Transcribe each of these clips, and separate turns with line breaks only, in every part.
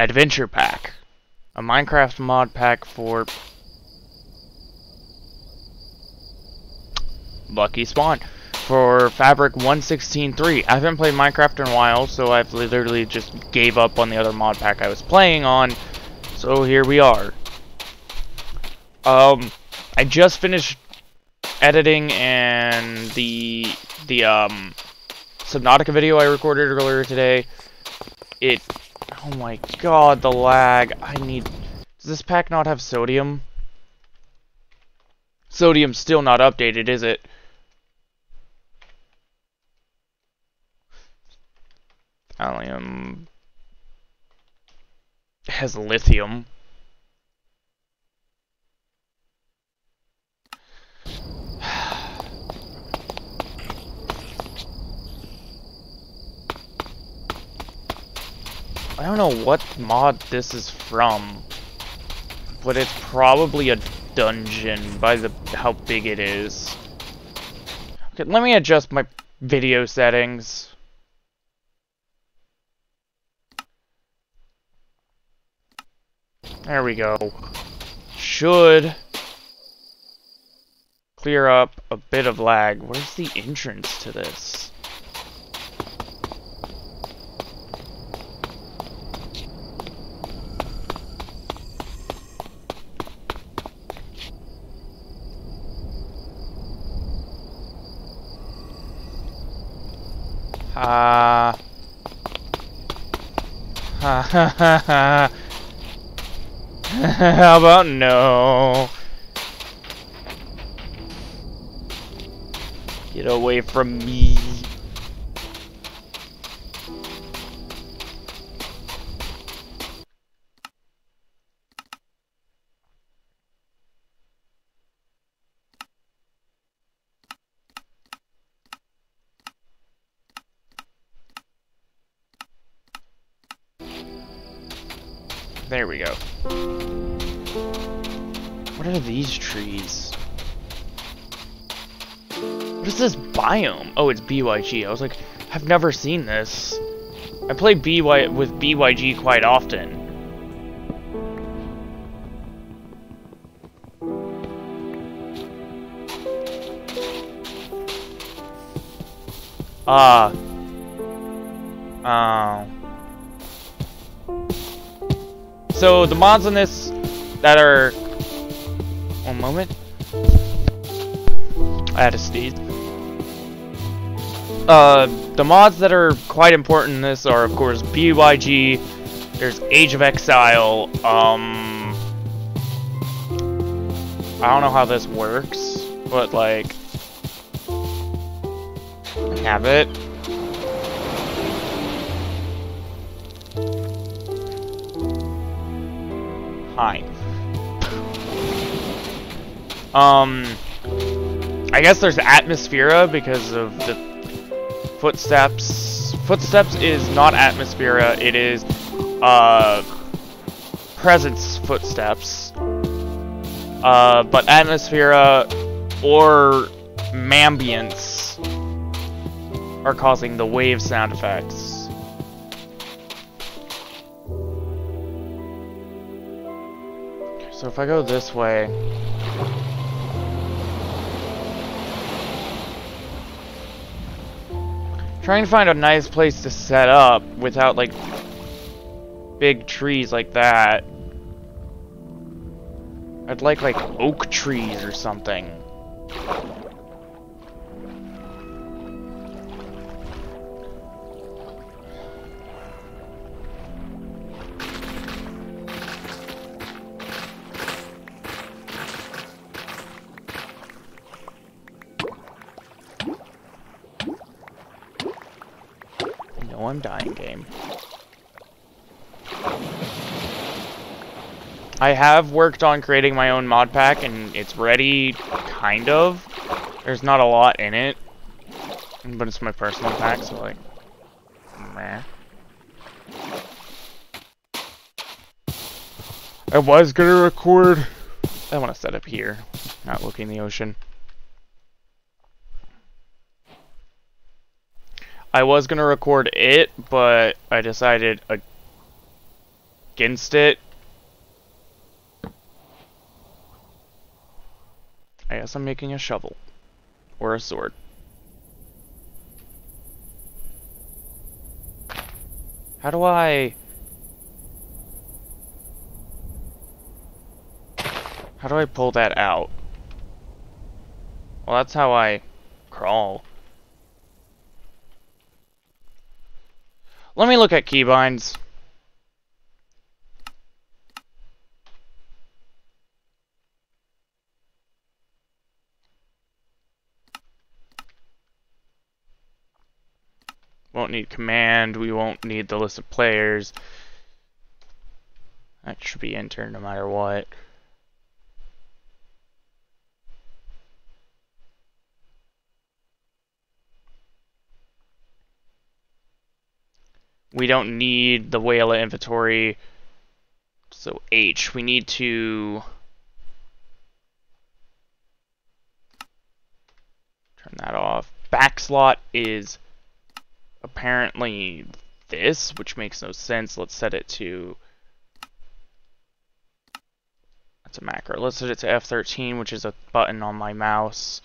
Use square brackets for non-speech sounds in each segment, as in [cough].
Adventure Pack. A Minecraft mod pack for Lucky Spawn for Fabric 116.3. I haven't played Minecraft in a while, so I've literally just gave up on the other mod pack I was playing on. So here we are. Um, I just finished editing and the the um Subnautica video I recorded earlier today. It oh my god, the lag. I need Does this pack not have sodium? Sodium's still not updated, is it? Allium has lithium. I don't know what mod this is from, but it's probably a dungeon by the how big it is. Okay, let me adjust my video settings. There we go. Should clear up a bit of lag. Where's the entrance to this? Ah. Ha ha ha ha. How about no? Get away from me. There we go. What are these trees? What is this biome? Oh, it's BYG. I was like, I've never seen this. I play BY with BYG quite often. Ah. Uh, oh. So the mods on this that are one moment. I had a sneeze. Uh, the mods that are quite important in this are, of course, BYG. There's Age of Exile. Um, I don't know how this works, but like, I have it. Um, I guess there's Atmosfera because of the footsteps. Footsteps is not Atmosfera, it is, uh, Presence footsteps. Uh, but Atmosfera or Mambience are causing the wave sound effects. So if I go this way... Trying to find a nice place to set up without, like, big trees like that. I'd like, like, oak trees or something. Dying game. I have worked on creating my own mod pack and it's ready, kind of. There's not a lot in it, but it's my personal pack, so like, meh. I was gonna record. I want to set up here, not looking the ocean. I was gonna record it, but I decided. Against it. I guess I'm making a shovel. Or a sword. How do I... How do I pull that out? Well, that's how I crawl. Let me look at keybinds. Won't need command, we won't need the list of players. That should be entered no matter what. We don't need the WAILA inventory. So H, we need to turn that off. Backslot is apparently this, which makes no sense. Let's set it to... That's a macro. Let's set it to F13, which is a button on my mouse.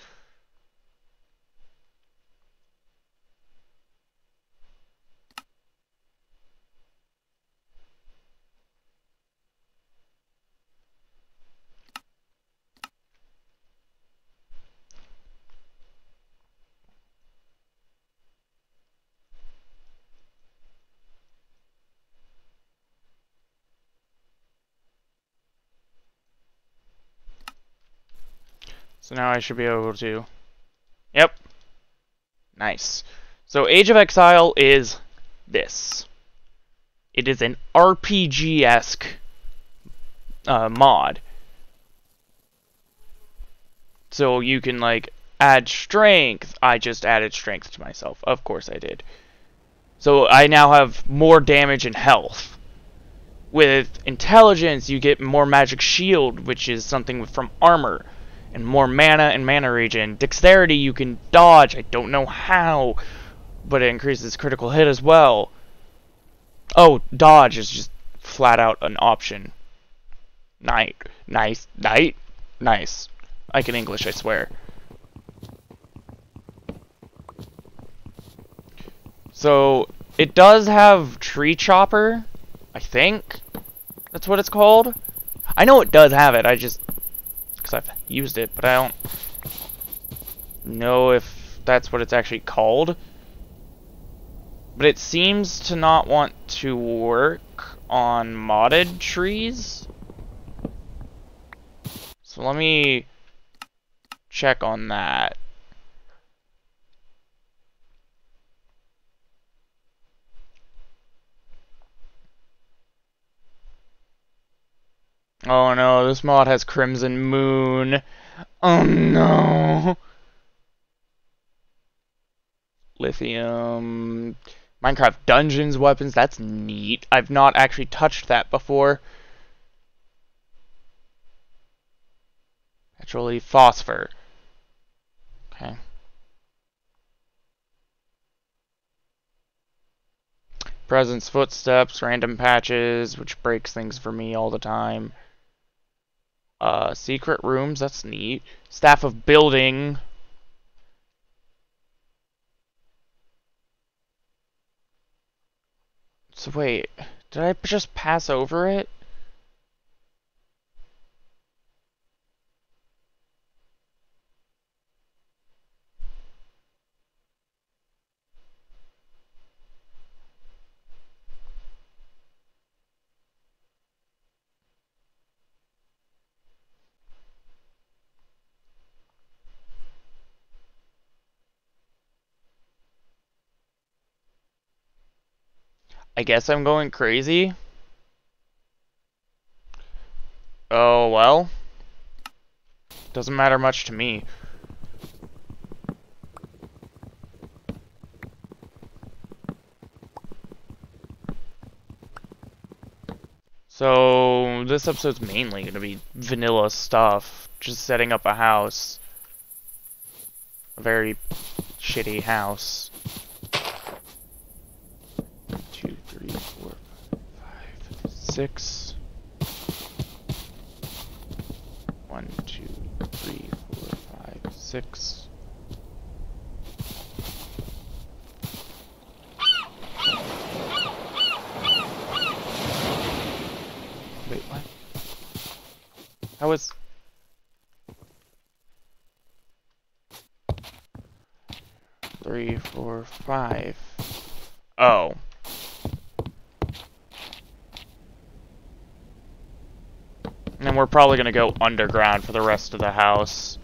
So now I should be able to... Yep. Nice. So Age of Exile is this. It is an RPG-esque uh, mod. So you can, like, add strength. I just added strength to myself. Of course I did. So I now have more damage and health. With intelligence, you get more magic shield, which is something from armor and more mana and mana regen. Dexterity, you can dodge. I don't know how, but it increases critical hit as well. Oh, dodge is just flat out an option. Night. Nice. Night? Nice. I can English, I swear. So, it does have Tree Chopper, I think. That's what it's called. I know it does have it, I just because I've used it, but I don't know if that's what it's actually called. But it seems to not want to work on modded trees. So let me check on that. Oh no, this mod has Crimson Moon. Oh no. Lithium. Minecraft Dungeons weapons, that's neat. I've not actually touched that before. Actually, phosphor. Okay. Presence, footsteps, random patches, which breaks things for me all the time. Uh, secret rooms, that's neat. Staff of building. So wait, did I just pass over it? I guess I'm going crazy. Oh, well. Doesn't matter much to me. So, this episode's mainly going to be vanilla stuff. Just setting up a house. A very shitty house. Six. One, two, three, four, five, six. Wait, what? How is... Three, four, five. Oh. We're probably gonna go underground for the rest of the house.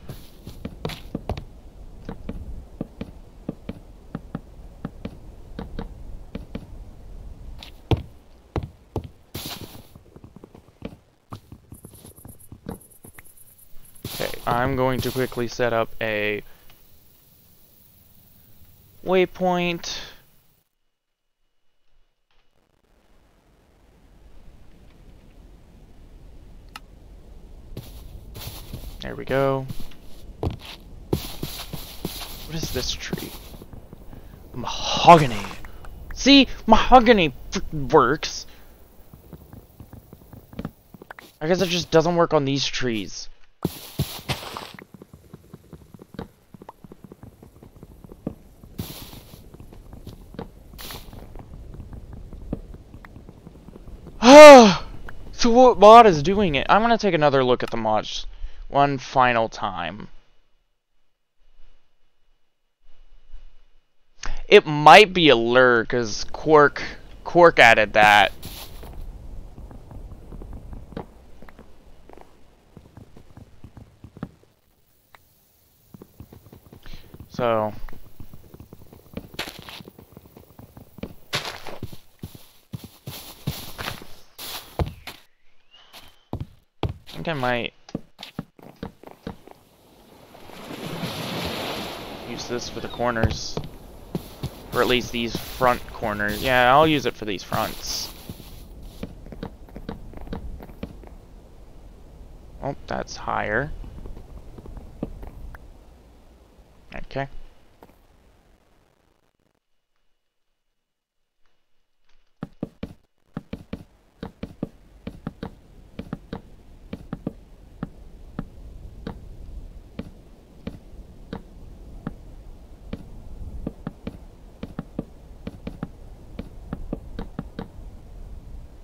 Okay, I'm going to quickly set up a waypoint. There we go. What is this tree? Mahogany. See? Mahogany works. I guess it just doesn't work on these trees. [sighs] so what mod is doing it? I'm gonna take another look at the mods one final time. It might be a lure because Quark Quark added that. So I think I might use this for the corners. Or at least these front corners. Yeah, I'll use it for these fronts. Oh, that's higher. Okay.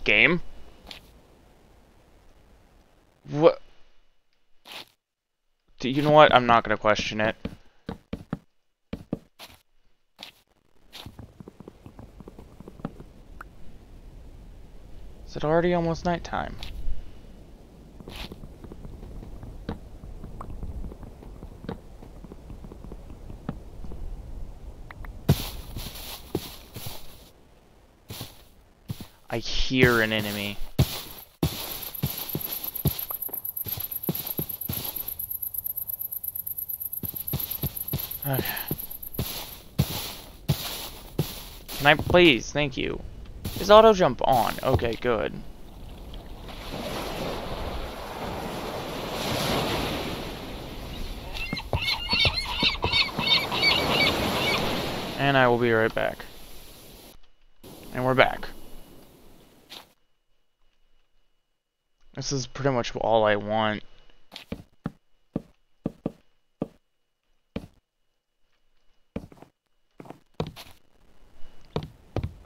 Game? What? Do you know what? I'm not gonna question it. Is it already almost nighttime? I hear an enemy. Okay. Can I please? Thank you. Is auto jump on? Okay, good. And I will be right back. And we're back. This is pretty much all I want.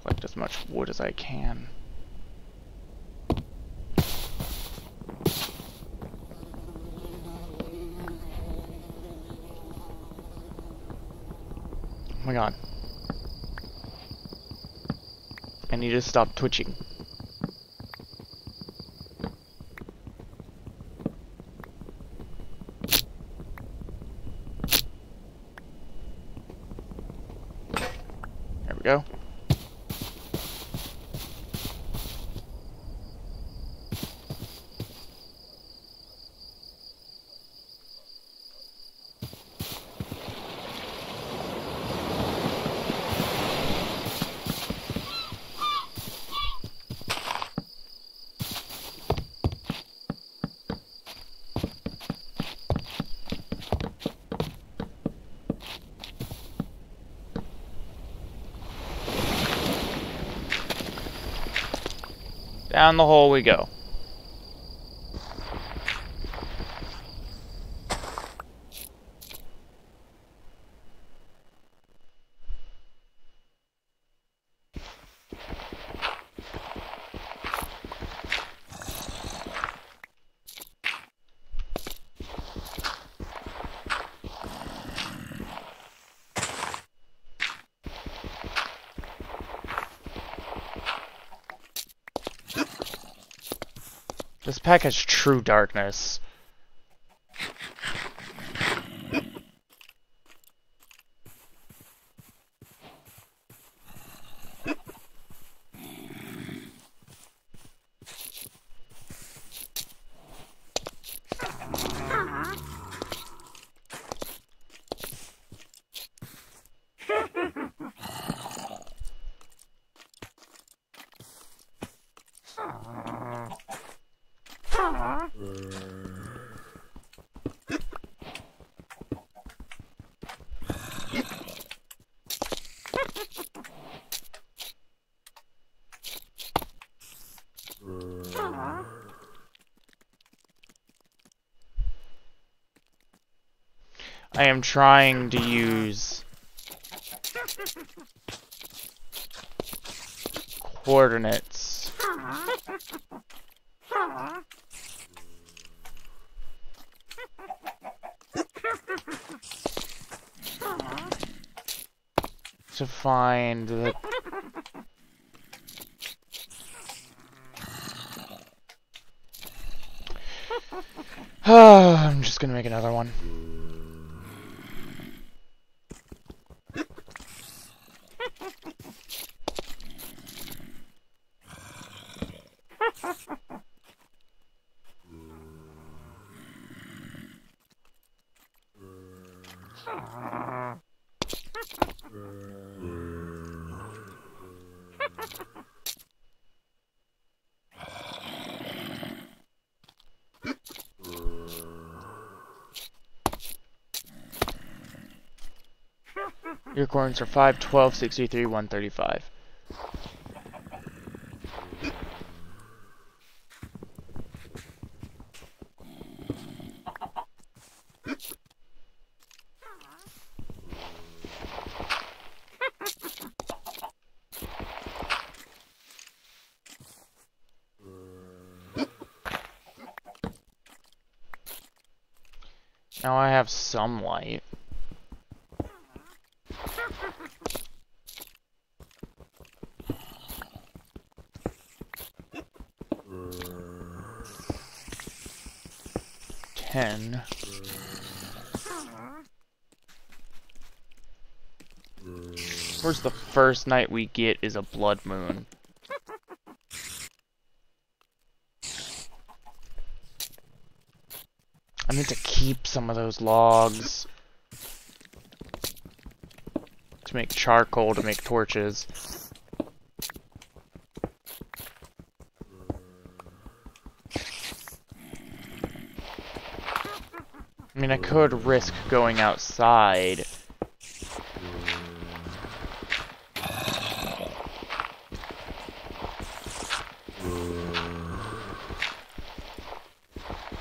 Collect as much wood as I can. Oh my god. I need to stop twitching. There we go. Down the hole we go. Pack has true darkness. I am trying to use coordinates. To find the [sighs] I'm just gonna make another one. Your coins are 5, 12, 63, 135. Now I have some light. First night we get is a blood moon? I need to keep some of those logs. To make charcoal to make torches. I mean, I could risk going outside.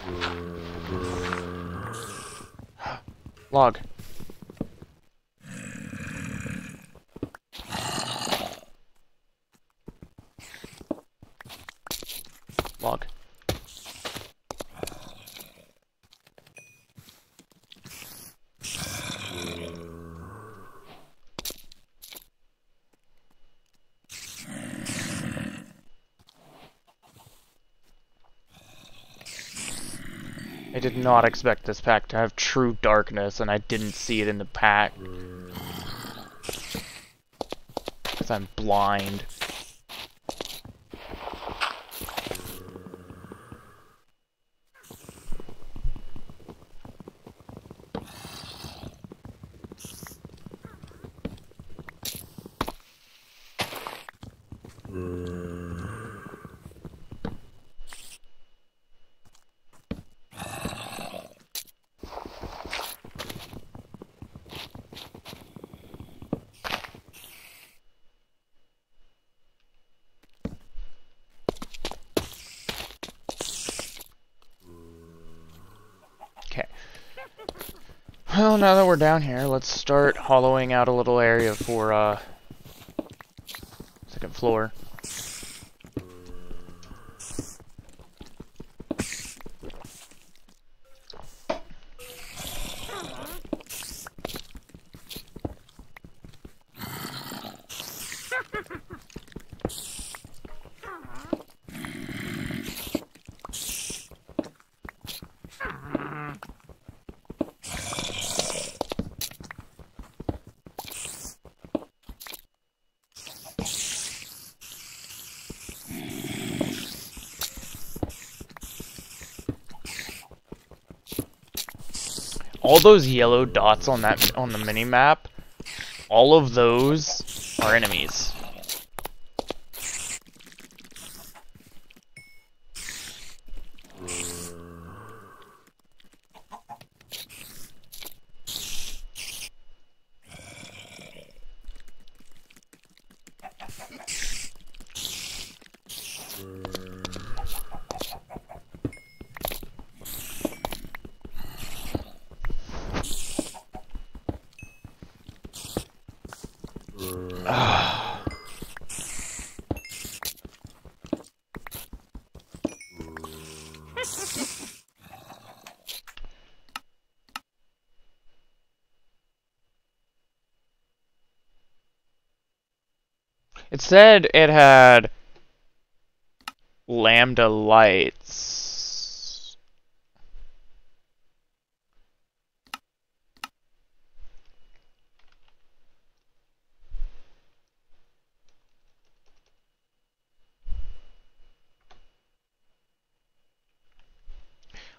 [gasps] Log. I did not expect this pack to have true darkness, and I didn't see it in the pack. Mm. Because I'm blind. Well, now that we're down here, let's start hollowing out a little area for, uh, second floor. All those yellow dots on that on the mini map, all of those are enemies. Said it had lambda lights.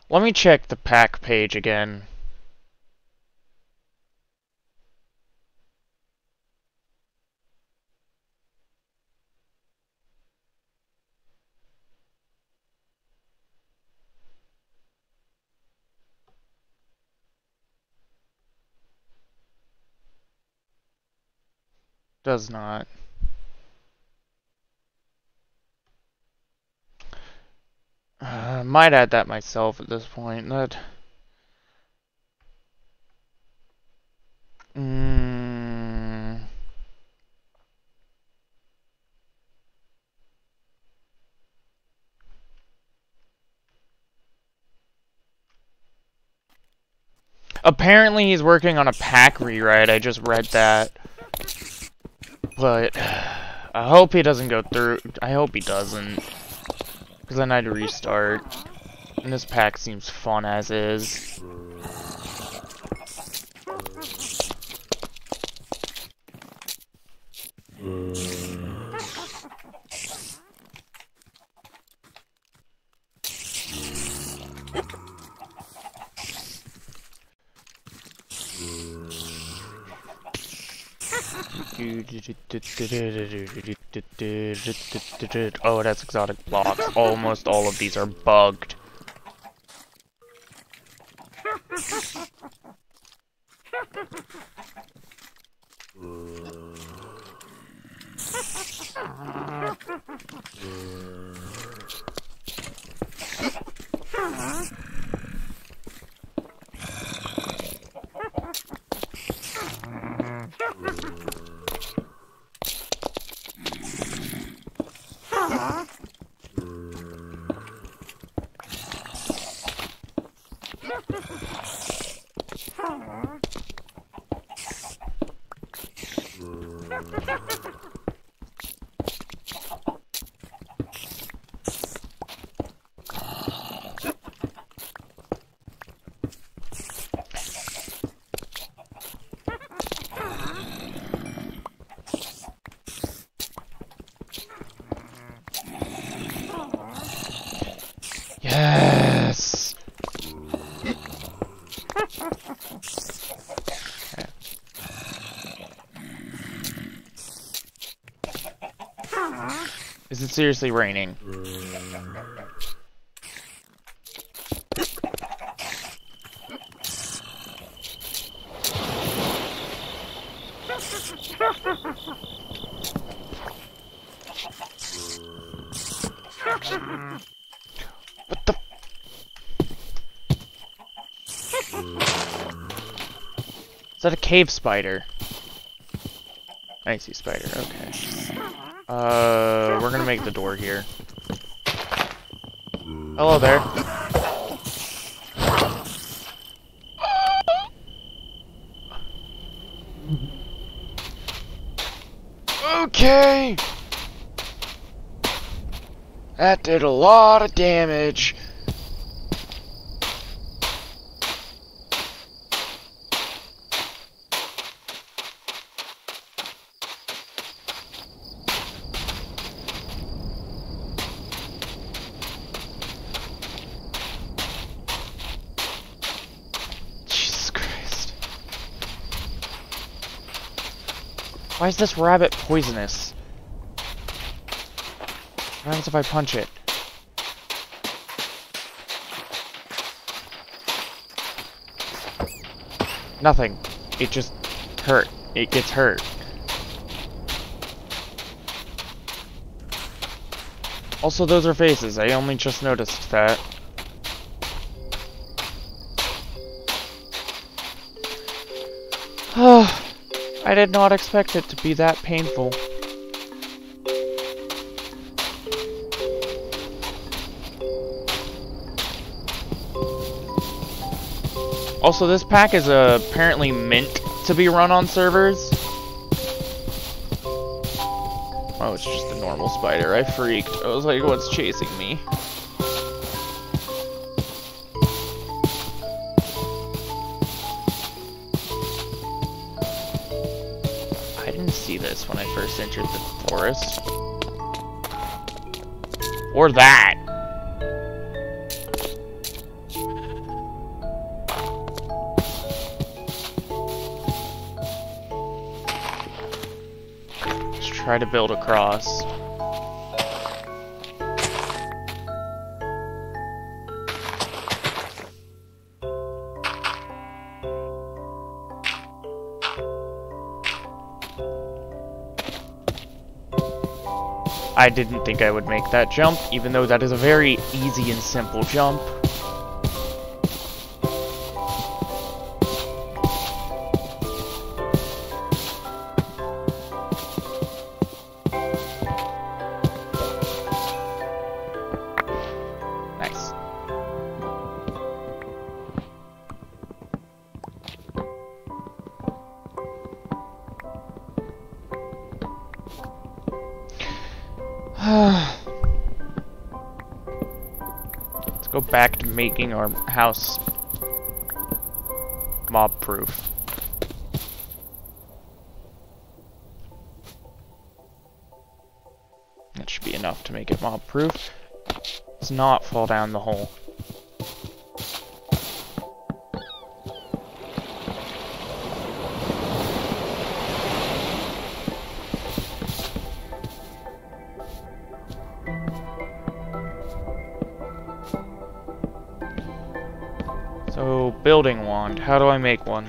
Let me check the pack page again. Does not. Uh, might add that myself at this point. That. Mm. Apparently he's working on a pack rewrite, I just read that. But I hope he doesn't go through. I hope he doesn't. Because then I'd restart. And this pack seems fun as is. Oh, that's exotic blocks. Almost all of these are bugged. Yes. [laughs] Is it seriously raining? What the? Is that a cave spider? I see spider, okay. Uh, we're gonna make the door here. Hello there. Okay! That did a lot of damage. Why is this rabbit poisonous? What happens if I punch it? Nothing. It just hurt. It gets hurt. Also, those are faces. I only just noticed that. [sighs] Oh. I did not expect it to be that painful. Also, this pack is uh, apparently meant to be run on servers. Oh, it's just a normal spider. I freaked. I was like, what's chasing me? This when I first entered the forest. Or that. Let's try to build across. I didn't think I would make that jump, even though that is a very easy and simple jump. Making our house mob proof. That should be enough to make it mob proof. Let's not fall down the hole. Building wand. How do I make one?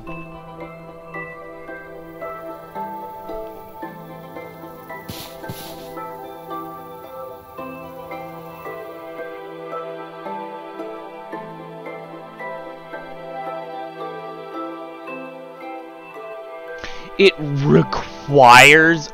It requires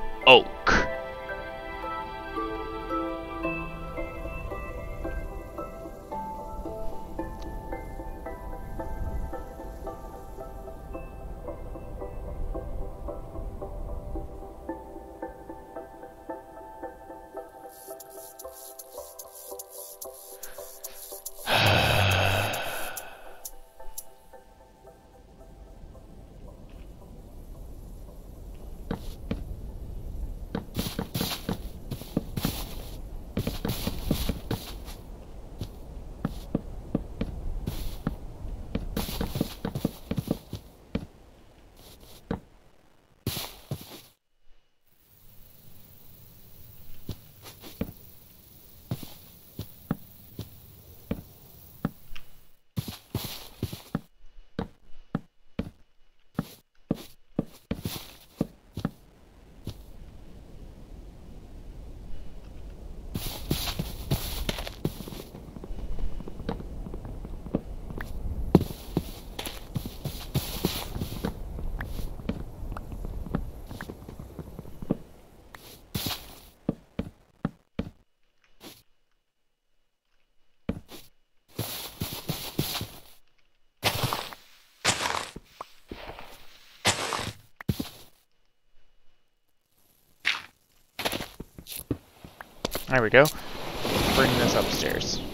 There we go. Bring this upstairs.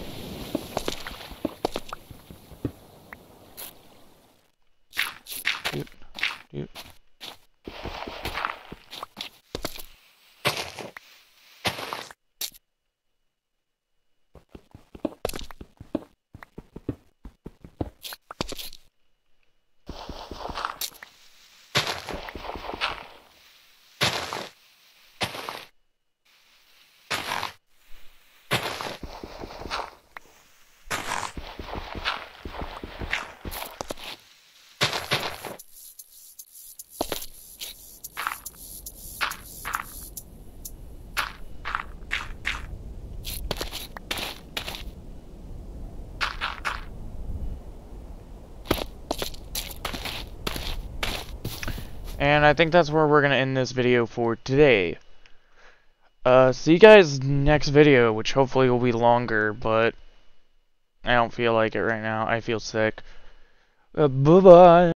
And I think that's where we're going to end this video for today. Uh, see you guys next video, which hopefully will be longer, but I don't feel like it right now. I feel sick. Uh, bye-bye.